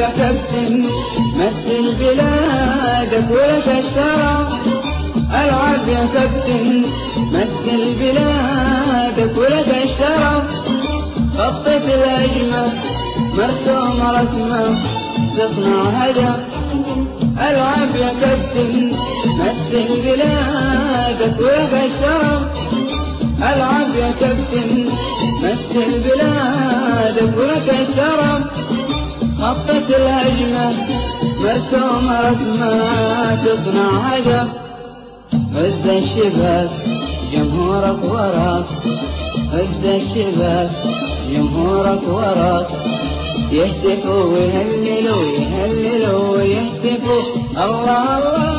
يا كابتن مثل بلادك ولك الشرف ألعب يا كابتن مثل بلادك ولك الشرف خطة الهجمة مرسوم رسمة تصنع هدف ألعب يا كابتن مثل بلادك ولك الشرف ألعب يا كابتن مثل بلادك ولك الشرف خطة الهجمة مرسومة ما تصنع عجب هز الشباب جمهورك وراك هز الشباب جمهورك وراك يهتفوا ويهللوا ويهللوا ويهتفوا الله الله